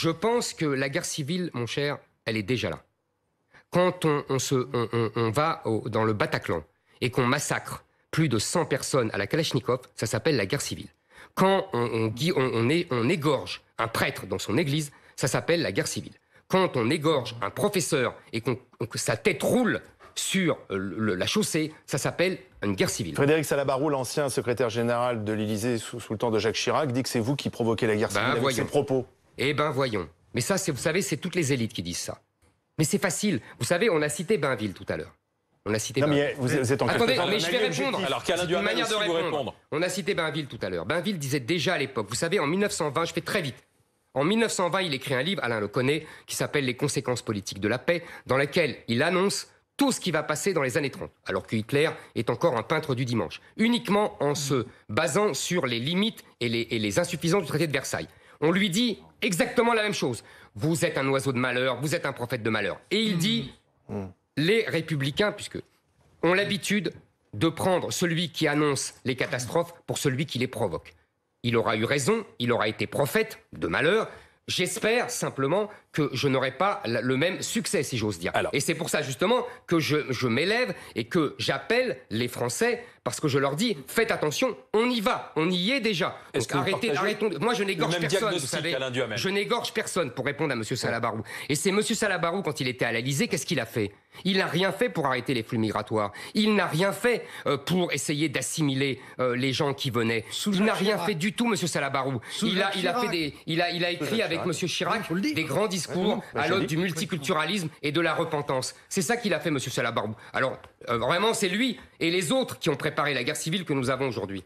Je pense que la guerre civile, mon cher, elle est déjà là. Quand on, se, on, va dans le Bataclan et qu'on massacre plus de 100 personnes à la Kalachnikov, ça s'appelle la guerre civile. Quand on, on égorge un prêtre dans son église, ça s'appelle la guerre civile. Quand on égorge un professeur et que sa tête roule sur la chaussée, ça s'appelle une guerre civile. Frédéric Salabarou, l'ancien secrétaire général de l'Élysée sous, le temps de Jacques Chirac, dit que c'est vous qui provoquez la guerre ben, civile avec ses propos. Eh ben voyons. Mais ça, vous savez, c'est toutes les élites qui disent ça. Mais c'est facile. Vous savez, on a cité Bainville tout à l'heure. On a cité. Non, mais vous êtes en Attendez, mais je vais répondre. Alors qu'Alain une manière de répondre. On a cité Bainville tout à l'heure. Bainville disait déjà à l'époque, vous savez, en 1920, je fais très vite. En 1920, il écrit un livre, Alain le connaît, qui s'appelle Les conséquences politiques de la paix, dans lequel il annonce tout ce qui va passer dans les années 30, alors que Hitler est encore un peintre du dimanche, uniquement en se basant sur les limites et les, insuffisances du traité de Versailles. On lui dit exactement la même chose. Vous êtes un oiseau de malheur, vous êtes un prophète de malheur. Et il dit, les républicains, puisque ont l'habitude de prendre celui qui annonce les catastrophes pour celui qui les provoque. Il aura eu raison, il aura été prophète de malheur, J'espère simplement que je n'aurai pas le même succès, si j'ose dire. Et c'est pour ça justement que je, m'élève et que j'appelle les Français parce que je leur dis faites attention, on y va, on y est déjà. arrêtez, arrêtons. Moi, je n'égorge personne, vous savez. Je n'égorge personne pour répondre à M. Salabarou. Et c'est M. Salabarou quand il était à l'Elysée, qu'est-ce qu'il a fait? Il n'a rien fait pour arrêter les flux migratoires. Il n'a rien fait euh, pour essayer d'assimiler euh, les gens qui venaient. il n'a rien fait du tout, M. Salabarou. Il a, il a fait des, il a, il a écrit avec M. Chirac des grands discours à l'aune du multiculturalisme et de la repentance. C'est ça qu'il a fait, M. Salabarou. Alors, euh, vraiment, c'est lui et les autres qui ont préparé la guerre civile que nous avons aujourd'hui.